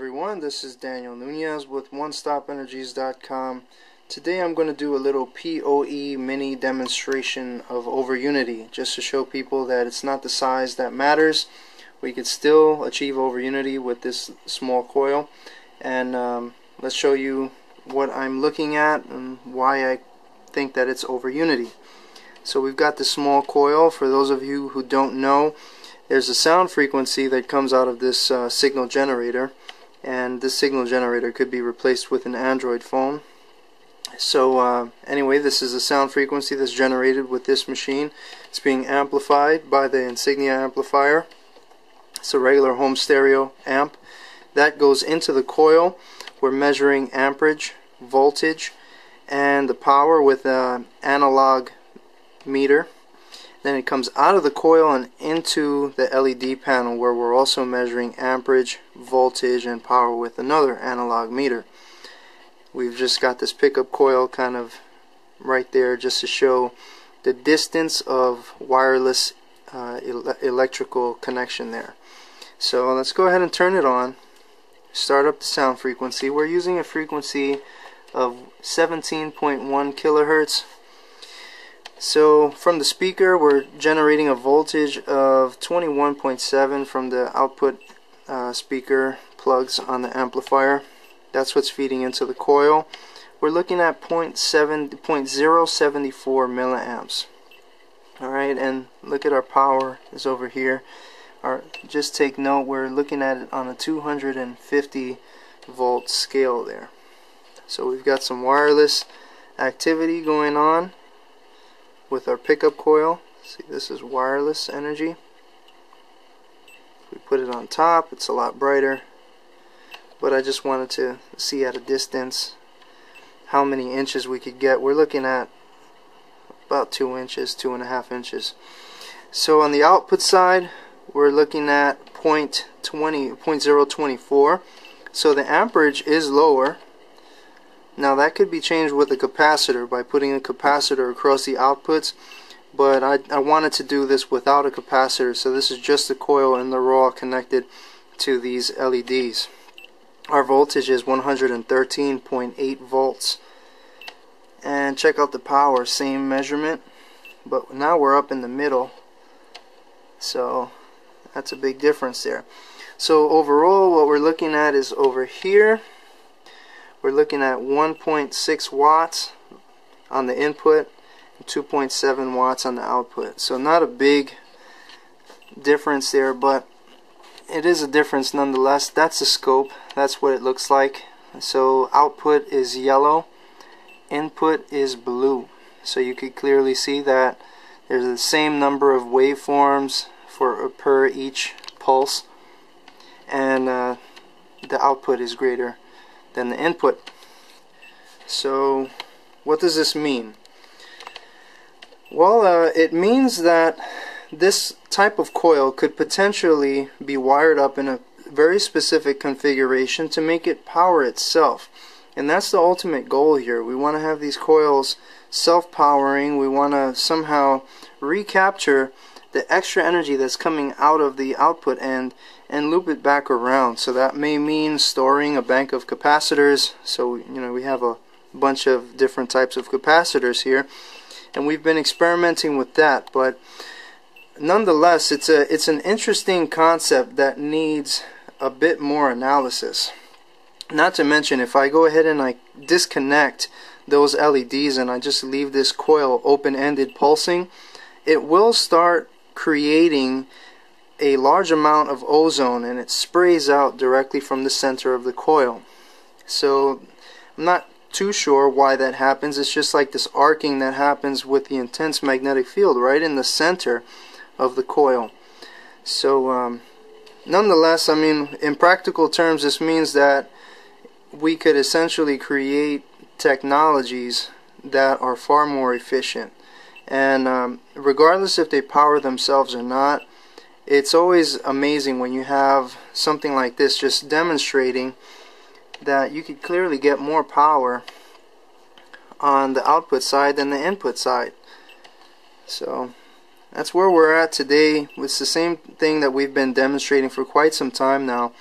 Everyone, this is Daniel Nunez with OneStopEnergies.com. Today I'm going to do a little PoE mini demonstration of over unity just to show people that it's not the size that matters. We could still achieve over unity with this small coil and um, let's show you what I'm looking at and why I think that it's over unity. So we've got the small coil. For those of you who don't know, there's a sound frequency that comes out of this uh, signal generator and this signal generator could be replaced with an Android phone. So uh, anyway this is a sound frequency that's generated with this machine. It's being amplified by the Insignia amplifier. It's a regular home stereo amp. That goes into the coil. We're measuring amperage voltage and the power with an analog meter then it comes out of the coil and into the LED panel where we're also measuring amperage, voltage, and power with another analog meter. We've just got this pickup coil kind of right there just to show the distance of wireless uh, ele electrical connection there. So let's go ahead and turn it on. Start up the sound frequency. We're using a frequency of 17.1 kilohertz so from the speaker we're generating a voltage of 21.7 from the output uh, speaker plugs on the amplifier. That's what's feeding into the coil. We're looking at 0.7, 0.074 milliamps. Alright, and look at our power is over here. Our, just take note, we're looking at it on a 250 volt scale there. So we've got some wireless activity going on with our pickup coil. See, this is wireless energy. we put it on top, it's a lot brighter. But I just wanted to see at a distance how many inches we could get. We're looking at about two inches, two and a half inches. So on the output side, we're looking at 0.20, 0.024. So the amperage is lower now that could be changed with a capacitor by putting a capacitor across the outputs but I, I wanted to do this without a capacitor so this is just the coil and the raw connected to these LEDs. Our voltage is 113.8 volts and check out the power same measurement but now we're up in the middle so that's a big difference there. So overall what we're looking at is over here we're looking at 1.6 watts on the input and 2.7 watts on the output. So not a big difference there but it is a difference nonetheless. That's the scope. That's what it looks like. So output is yellow. Input is blue. So you could clearly see that there's the same number of waveforms for per each pulse. And uh, the output is greater than the input. So what does this mean? Well, uh, it means that this type of coil could potentially be wired up in a very specific configuration to make it power itself. And that's the ultimate goal here. We want to have these coils self-powering. We want to somehow recapture the extra energy that's coming out of the output end and loop it back around. So that may mean storing a bank of capacitors. So you know we have a bunch of different types of capacitors here, and we've been experimenting with that. But nonetheless, it's a it's an interesting concept that needs a bit more analysis. Not to mention, if I go ahead and I disconnect those LEDs and I just leave this coil open-ended pulsing, it will start creating a large amount of ozone and it sprays out directly from the center of the coil. So I'm not too sure why that happens. It's just like this arcing that happens with the intense magnetic field right in the center of the coil. So um, nonetheless, I mean, in practical terms, this means that we could essentially create technologies that are far more efficient. And um, regardless if they power themselves or not, it's always amazing when you have something like this just demonstrating that you could clearly get more power on the output side than the input side. So that's where we're at today. It's the same thing that we've been demonstrating for quite some time now.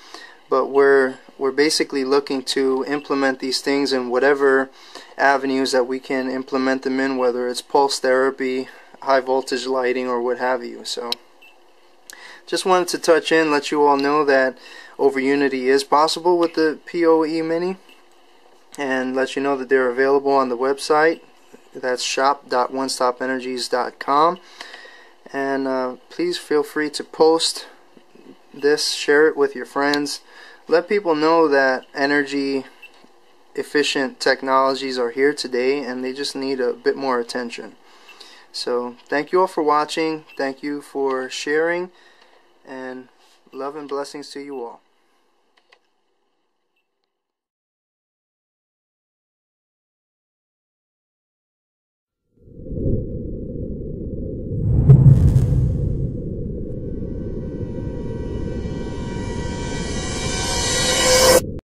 but we're we're basically looking to implement these things in whatever avenues that we can implement them in, whether it's pulse therapy, high voltage lighting, or what have you. So, just wanted to touch in, let you all know that over Unity is possible with the PoE Mini, and let you know that they're available on the website. That's shop.onestopenergies.com. And uh, please feel free to post this, share it with your friends. Let people know that energy efficient technologies are here today and they just need a bit more attention. So, thank you all for watching. Thank you for sharing. And love and blessings to you all.